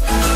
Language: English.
Bye.